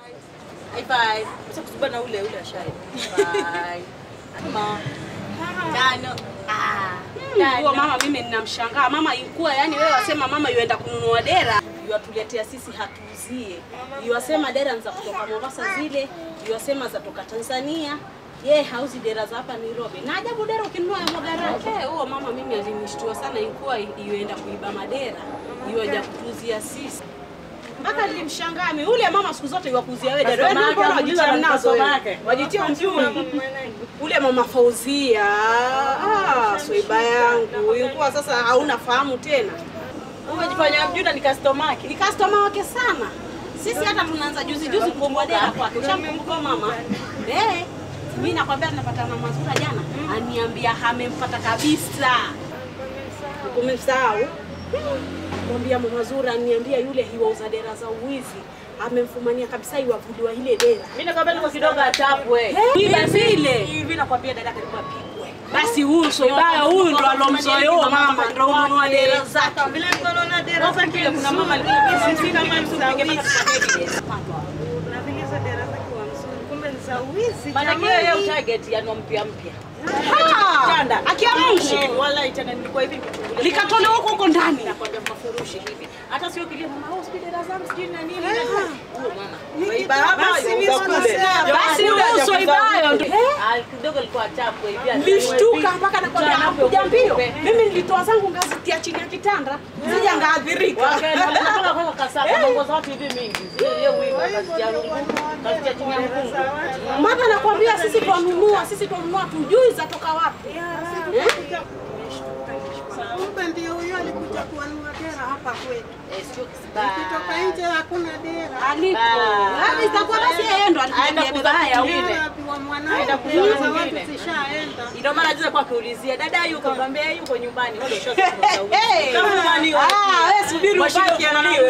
High five. Sasa ule ule ashai. Mama. Tano. Ah. Huyo mama mimi ninamshangaa. Mama ilikuwa yani wewe wasema mama yuenda kununua dera, yuatuletea sisi hatuuzie. Yuwasema dera za kutoka Mombasa zile, yuwasema za toka Tanzania. Ye hauzi dera za hapa Nairobi. Na ajabu dera ukinunua ya Mogarake. Huo mama mimi alinishtua sana, ilikuwa yuenda kuiba madera. Yuaja kutuuzia sisi. Mpaka nilimshangaa mimi. Ule mama siku zote yuwakuzia wewe dada Wewe mbona wajitia mnazo? Wajitia mjui. Ule mama Fauzia, ah, soiba yangu ilikuwa sasa hauna fahamu tena. Umejifanya mjuna ni customer wake Ni customer wake sana. Sisi hata tunaanza juzi juzi kuomba dera kwake. Ushamkumbuka mama? Eh, mimi nakwambia tunapata na mazura jana. Aniambia amempata kabisa. Umemsahau? Mwambia mama Zura niambia yule hiwauza dera za uwizi. Amemfumania kabisa iwavuliwa ile dera. Mimi nakwambia niko kidogo atapwe. Vile vile. Hivi nakwambia dada karibu apigwe. Basi huyu Soibaya huyu ndo alomzoea mama ndo ununua dera zake. Vile mkono na dera zake kuna mama alikuwa kama msupige mpaka tukaje. Maana yeye yeye target ya mpya mpya. Chanda. Akia Mungu. Wala itana nilikuwa hivi nikichungulia. Likatolewa huko huko ndani. nakwambia mafurushi hivi. Hata sio kilio mama, oh sijui dera zangu sijui na nini. Kule. Basi huyu uso ibayo Ah, kidogo alikuwa chapu hivi. Nilishtuka mpaka nakwambia hakuja mbio. Mimi nilitoa zangu ngazi tia chini ya kitanda. Sija ngaadhirika. Mambo za watu hivi mingi. Mkungu. Mama nakwambia sisi twanunua, sisi twanunua tujui zatoka wapi. Eh? Kumbe ndio huyo alikuja kuanua dera hapa kwetu. Eh. Kutoka nje hakuna dera. Aliko. Itakuwa basi yeye ndo alikuja? Aenda watu zishaenda. Ndio maana juzi kwa kuulizia dada yuko yuko nyumbani Hey! kama nyumbani Ah,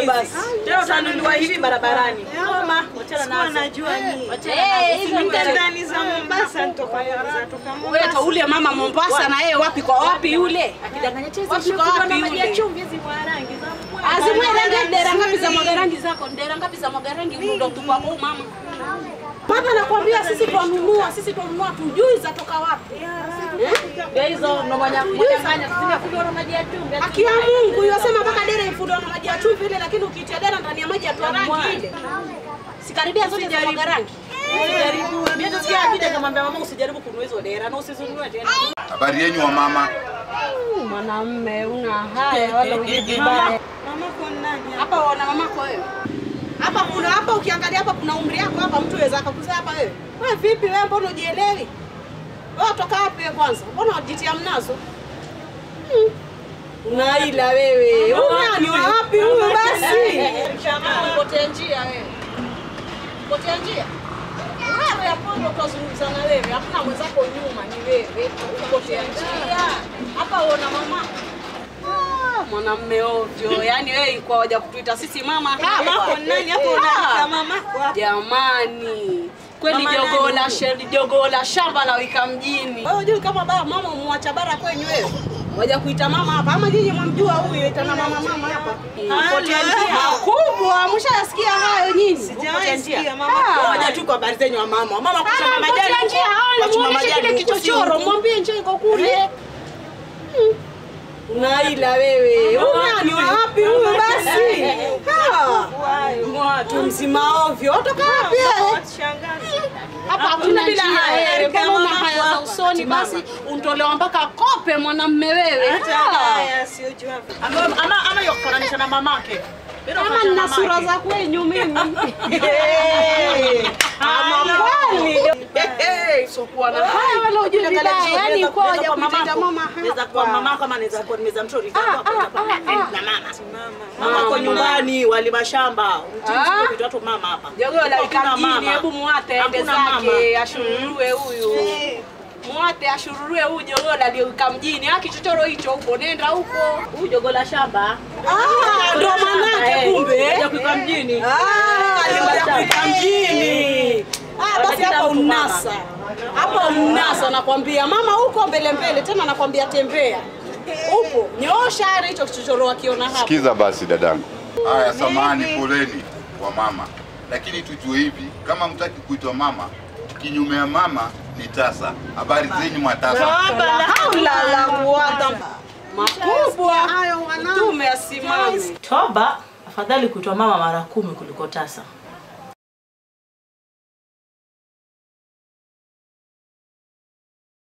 basi. Tena utanunuliwa hivi barabarani. Wachana nazo. Najua ndani za Mombasa Wewe ule mama Mombasa na yeye wapi kwa wapi yule? Akidanganya chezi Wapi kwa wapi yule? chumvi hizi rangi za Azimwe rangi dera ngapi za mwagarangi zako? Dera ngapi za mwagarangi ndo tuko kwa mama? Mama nakwambia sisi tununua, sisi tununua tujui zatoka wapi. Ndio hizo ndo manya manyang'anya zimefungwa na maji ya chumvi. Akia Mungu yosema dera na maji ya chumvi ile, lakini ukiitia dera ndani ya maji ya rangi ile. Sikaribia zote za mwaga rangi. Mimi nasikia akija kamwambia mama usijaribu kununua hizo dera na usizinunue tena. Habari yenu wa mama? Mwanamume una haya wala ujibaya. Mama kwa nani? Hapa wana mamako wewe. Hapa kuna hapa ukiangalia hapa kuna umri yako hapa mtu aweza akakuzaa hapa wewe. Wewe vipi wewe mbona ujielewi? Wewe toka wapi wewe kwanza? Mbona unajitia mnazo? Hmm. Unaila wewe. Una ni wapi huyu basi? Potea njia wewe. Potea njia. Wewe hapo ndo kuzungumza na wewe. Hakuna mwenzako nyuma ni wewe. Potea njia. Hapa uona mama. Ah, Mwanamme ovyo. Yaani wewe ilikuwa waja kutuita sisi mama hapa. nani? Hapo unaita mama? Jamani. Kweli Mama jogoo la huyu? sheri jogoo la shamba la wika mjini. Wewe unajua kama baba mama umwacha bara kwenyu wewe. Waja kuita mama hapa ama nyinyi mwamjua huyu itana mama mama hapa. Makubwa, mshayasikia hayo nyinyi? Sijasikia sikia Ah. mama. Moja tu kwa habari zenyu wa mama. Mama kwa mama majani. Kwa majani kile kichochoro, mwambie njoo iko kule. Hmm. Unaila wewe. Ni wapi huyu basi? Ha. Mtu mzima ovyo. Toka wapi? Shangazi. Hakuna bila haya. haya. Wewe kama una haya za usoni basi untolewa mpaka kope mwanamme wewe. Ama ama ama yakufananisha na mamake. Kama na nina sura za kwenyu mimi. Yaani kwa waja kuita mama Naweza kuwa hapa. mama kama naweza kuwa nimeza mtori Ah, ah, ah, ah. na mama. Mama kwa nyumbani wali mashamba. Ah. Mama hapa. Hebu muate aende zake ashururue huyu. Muate ashururue huyu jogola mjini. Haki chochoro hicho huko, nenda huko. Huyu jogola shamba. Ah, ndo manake kumbe. Kuika mjini. Ah, kuika mjini. Ah, basi hapa unasa. Hapa unasa nakwambia. Mama huko mbele mbele tena nakwambia tembea. Upo. Nyosha hicho kichochoro wakiona hapo. Sikiza basi dadangu. Haya, samani, poleni kwa mama. lakini tujue hivi, kama mtaki kuitwa mama, kinyume ya mama ni tasa. Habari zenyu mwatasa. Haula la kuwata makubwa mtume asimame Toba, afadhali kuitwa mama mara kumi kuliko tasa.